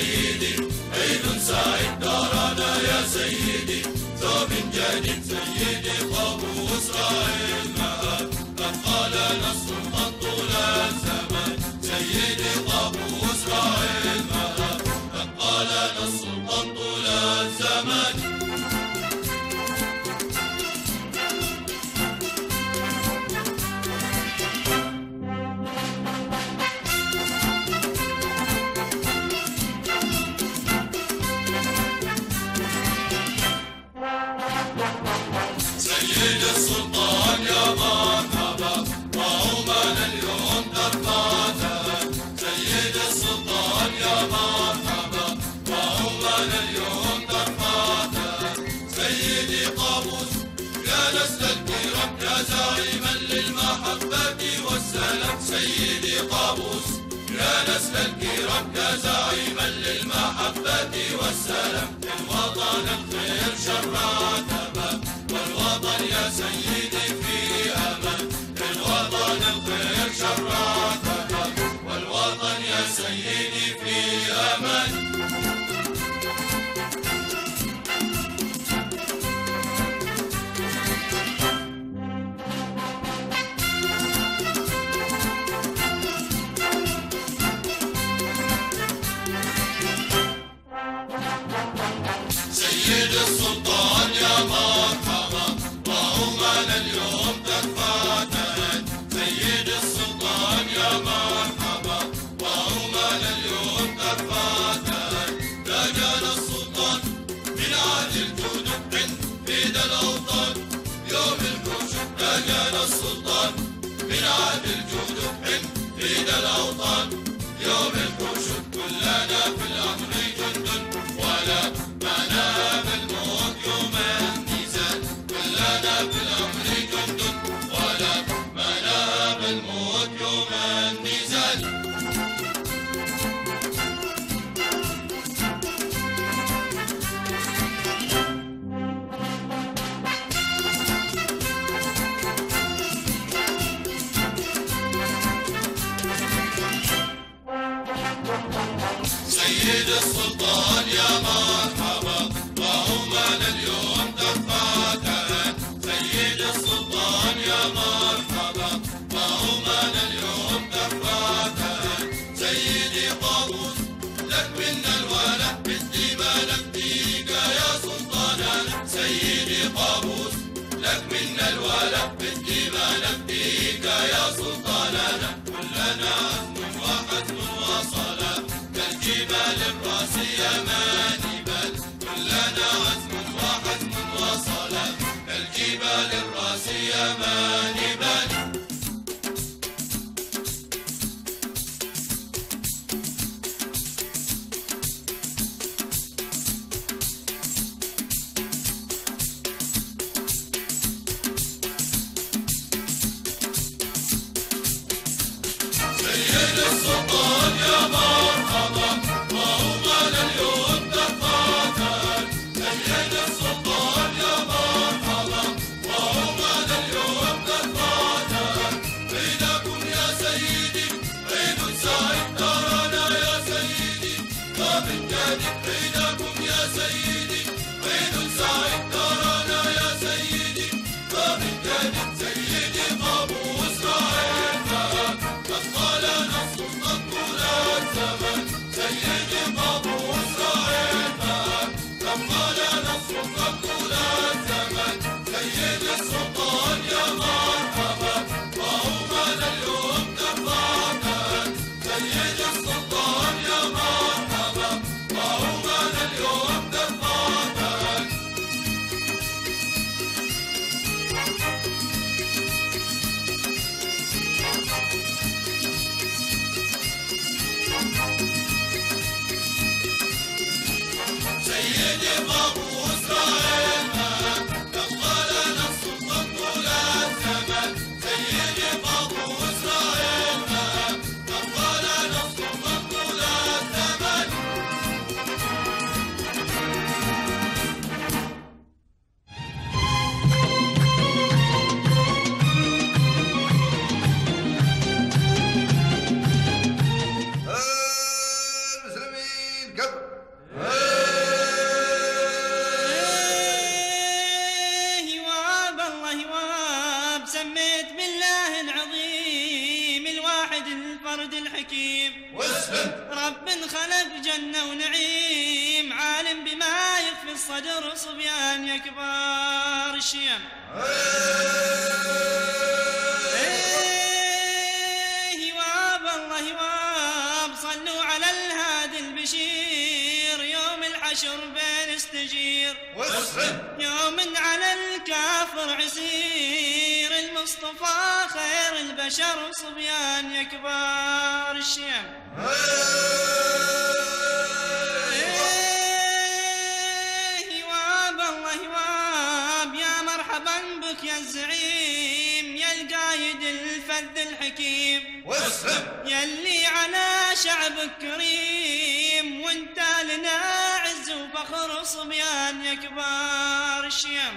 سيدي عيد سعيد دارنا يا سيدي. ثوب جديد سيدي قوم إسرائيل معا قد قال نصر الله زعيما للمحبة والسلام. لأبو إسرائيل خلق جنة ونعيم عالم بما يخفي الصدر صبيان يا كبار الشيم. إيه واب الله واب صلوا على الهادي البشير. يوم الحشر بين استجير. يوم على الكافر عسير. المصطفى خير البشر صبيان يا كبار الشيم إيه واب الله واب يا مرحبا بك يا الزعيم يا القايد الفذ الحكيم. واسلم يلي على شعبك كريم وانت لنا عز وفخر صبيان يا كبار الشيم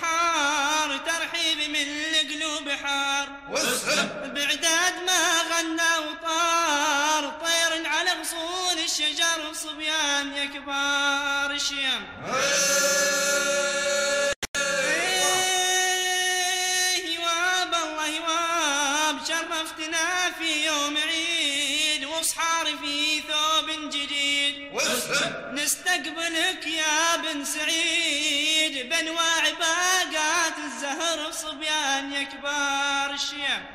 صحار ترحيب من القلوب حار. واسلم بعداد ما غنى وطار طير على غصون الشجر صبيان يا كبار الشيم نستقبلك يا بن سعيد. بانواع باقات الزهر صبيان يا كبار الشيم.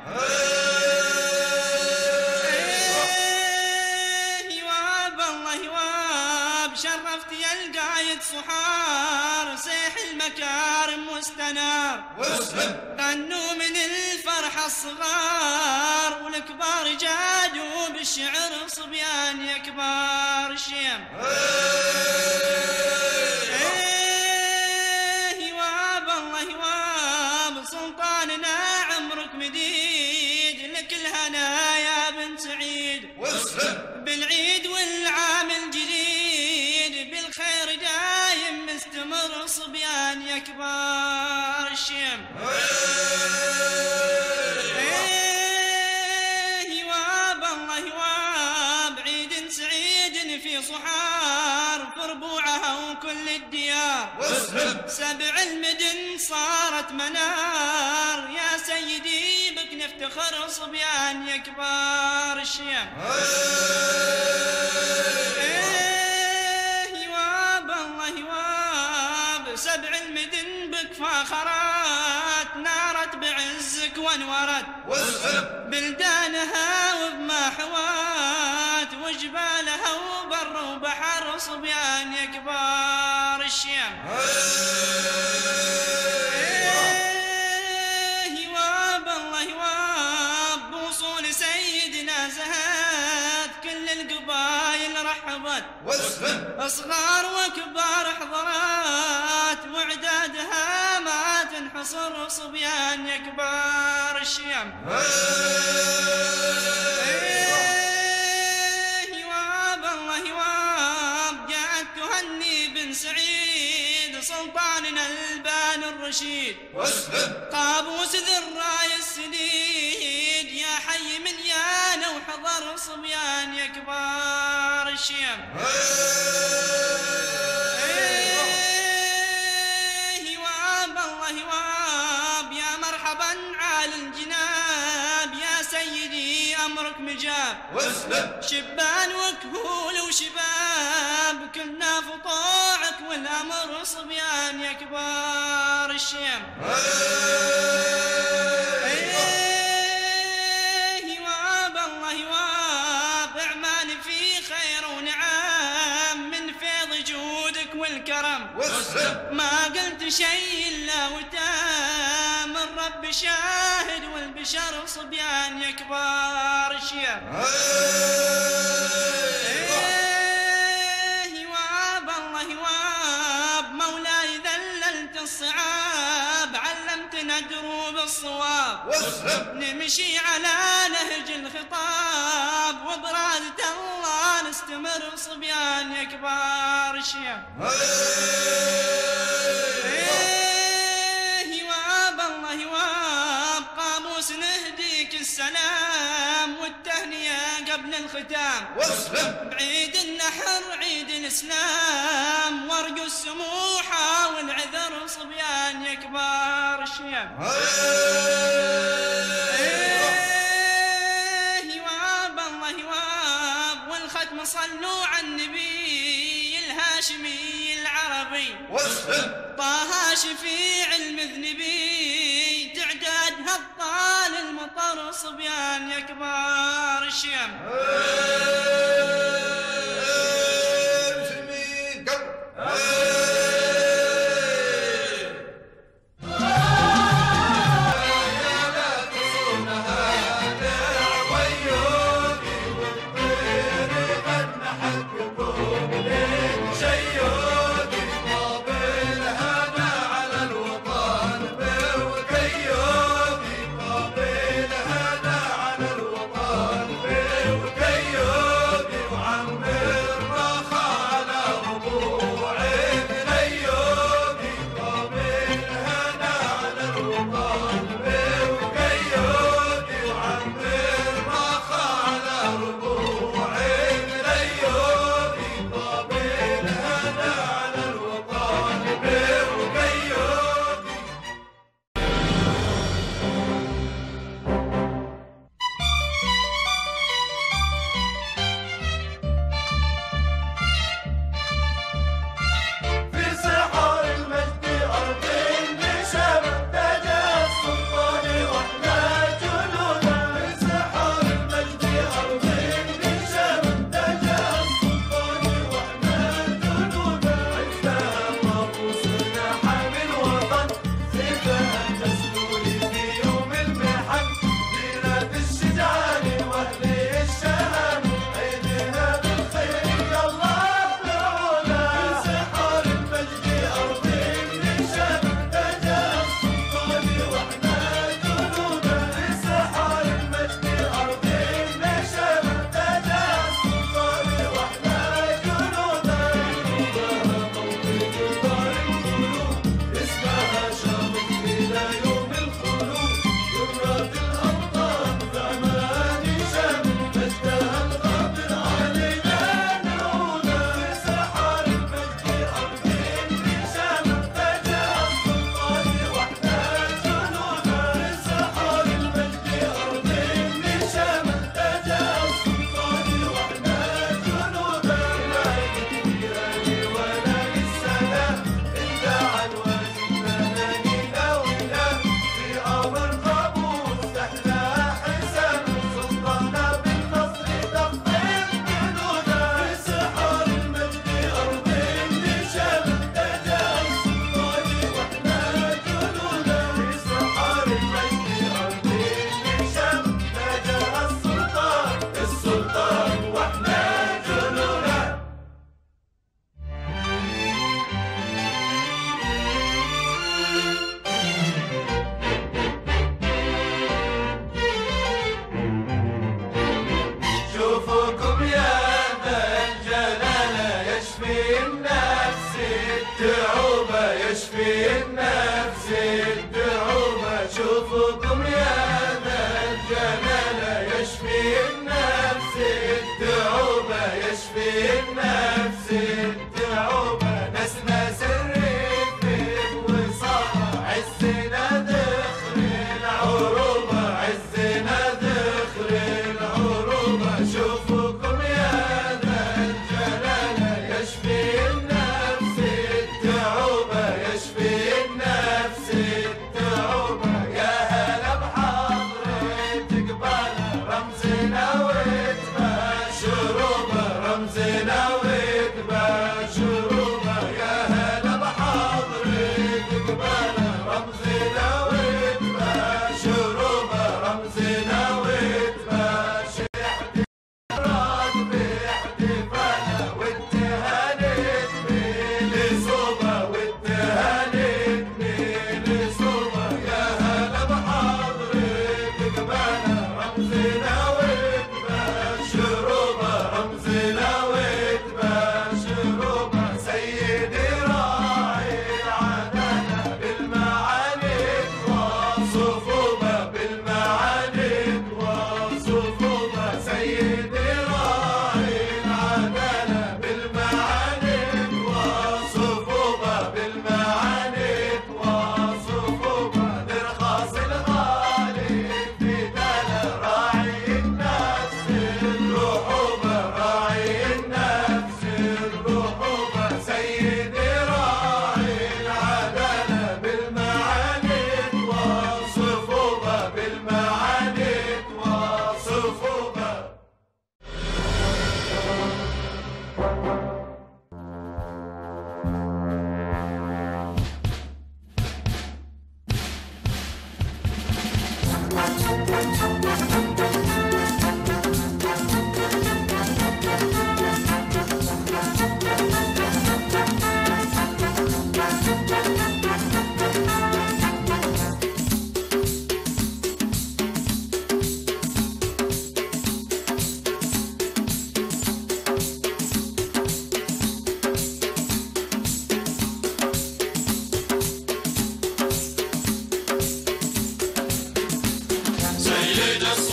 إيه واب الله واب شرفت يا القايد صحار. سيح المكارم واستنار واسلم غنوا من الفرحة الصغار. بالشعر صبيان يا كبار الشيم إيه واب الله واب سلطاننا عمرك مديد لك الهنا يا بن سعيد واسلم بالعيد والعام الجديد بالخير دايم مستمر صبيان يا كبار الشيم إيه وكل الديار سبع المدن صارت منار. يا سيدي بك نفتخر صبيان يا كبار الشيم. إيه واب الله واب سبع المدن بك فاخرات. نارت بعزك وانورت. واسلم. بلدانها وبما حوات. وجبالها وبر وبحر صبيان يا كبار الشيم إيه واب الله واب بوصول سيدنا زهاد كل القبايل رحبت. أصغار وكبار حضرات. وعدادها ما تنحصر صبيان يا كبار الشيم الرشيد. قابوس ذي الراية السديد يا حي من يانا وحضر صبيان يا كبار الشيم. إيه واب الله واب يا مرحبا عال الجناب. يا سيدي أمرك مجاب. واسلم. شبان وكهول وشباب. كلنا في طوعك والأمر صبيان يا كبار. الشيم وآب الله خير ونعم. من فيض جودك والكرم. ما قلت شيء إلا وتام. الرب شاهد والبشر صبيان يا كبار الشيم دروب الصواب واسلم نمشي على نهج الخطاب. وبرادة الله نستمر صبيان يا كبار الشيم من الختام. واسلم. بعيد النحر عيد الإسلام. وارجو السموحة والعذر صبيان يا كبار الشيم يواب الله يواب والختم صلوا على النبي الهاشمي العربي. واسلم. طه شفيع المذنبي. تعداد المطر صبيان يا كبار الشيم. Spirit.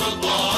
Football.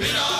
من